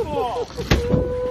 Oh.